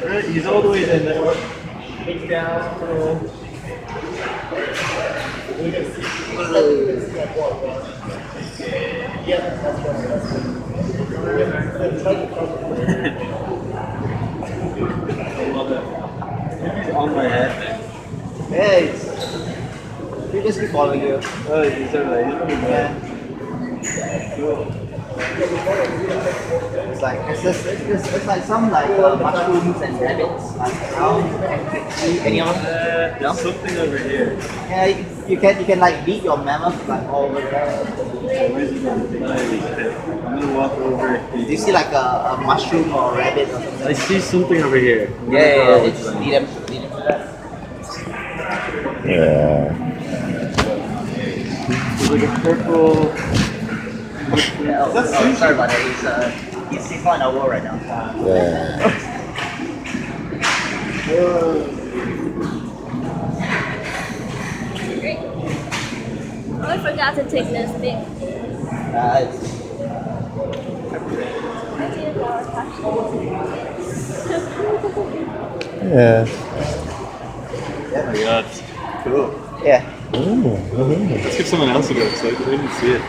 Uh, he's all the way in there. Look down. little- I love it. He's on my head. Hey, we just keep following you. Oh, he's over there. He's really Yeah. Cool. It's like it's just it's, it's, it's like some like uh, mushrooms and rabbits. Like how any of them? Uh, No? something over here. Yeah, you, you can you can like beat your mammoth like all over there. Where's he going? I'm gonna walk over. Do you see like a, a mushroom or a rabbit or something? I see something over here. I'm Yeah, yeah, go yeah. over just them. lead them, lead them. Yeah. There's like a purple. Yeah, oh, oh, sorry about that. He's uh, he's, he's not in our world right now. Yeah. Oh, I forgot to take this thing. Uh, it's, Yeah. Oh my god. Cool. yeah. Ooh. Let's give someone else a go because I didn't see it.